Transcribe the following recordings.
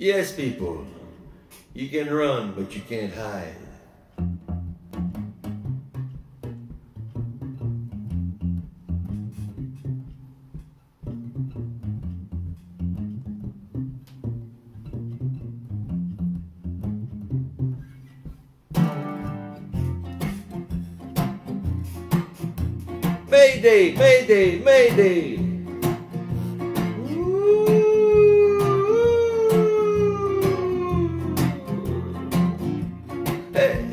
Yes, people, you can run, but you can't hide. Mayday, Mayday, Mayday. Hey.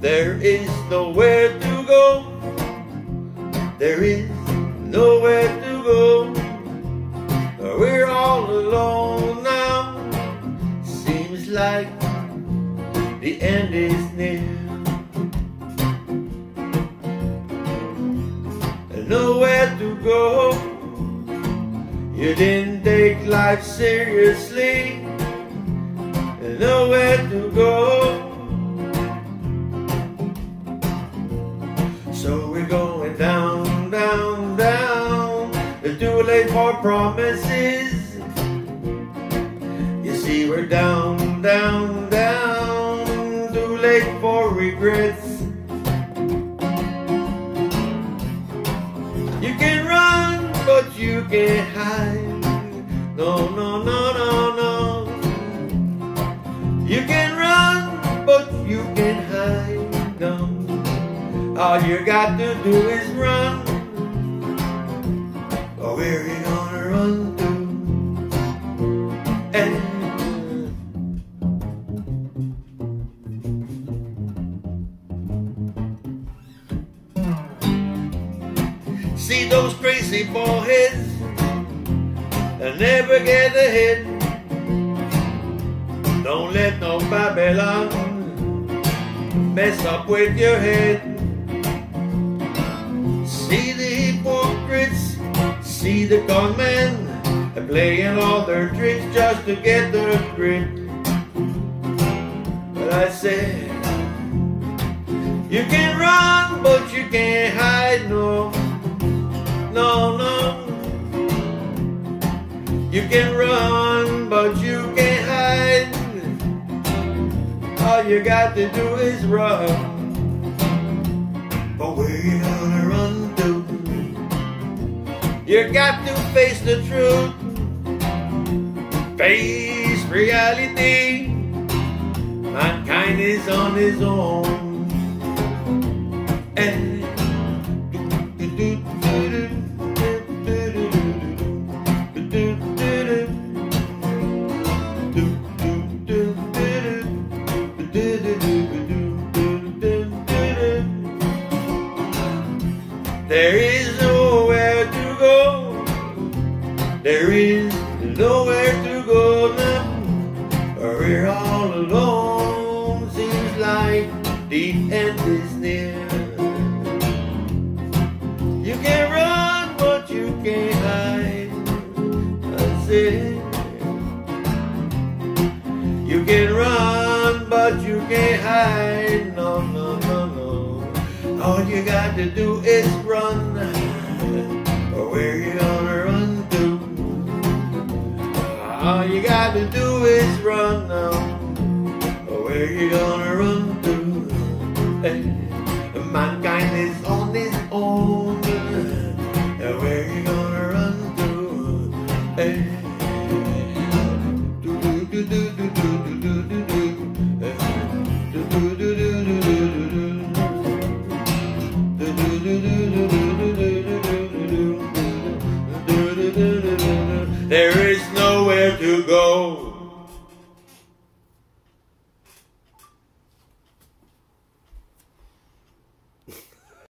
There is nowhere to go. There is nowhere to go. We're all alone now. Seems like the end is near. nowhere to go. You didn't take life seriously, nowhere to go. So we're going down, down, down. It's too late for promises. You see, we're down, down, down. Too late for regrets. You can run, but you can't hide. No, no, no. You got to do is run. Oh, where you gonna run to? And See those crazy boys that never get ahead. Don't let no Babylon mess up with your head. See the hypocrites, see the con men playing all their tricks just to get their grip. But I said, you can run, but you can't hide, no no, no. You can run, but you can't hide. All you got to do is run. You got to face the truth. Face reality. Mankind is on his own. And There is nowhere There is nowhere to go now. We're all alone. Seems like the end is near. You can run, but you can't hide. I said, you can run, but you can't hide. No, no, no, no. All you got to do is run. Where you gonna you gonna run to? Hey, mankind is on its own. Where you gonna run to? There is nowhere to go.